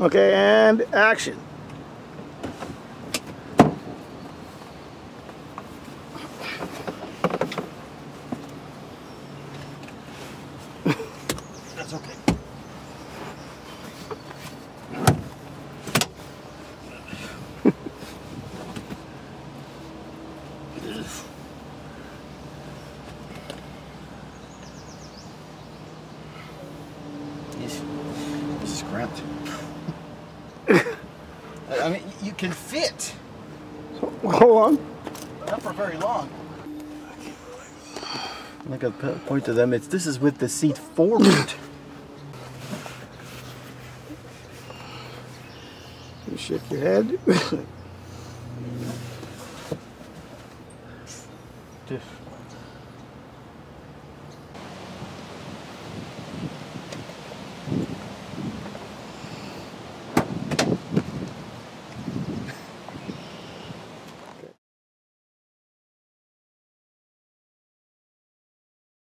Okay, and action. That's okay. This this is cramped. I I mean, you can fit. Hold on. Not for very long. I can't like I p- point to them, it's this is with the seat forward. You shake your head. Just-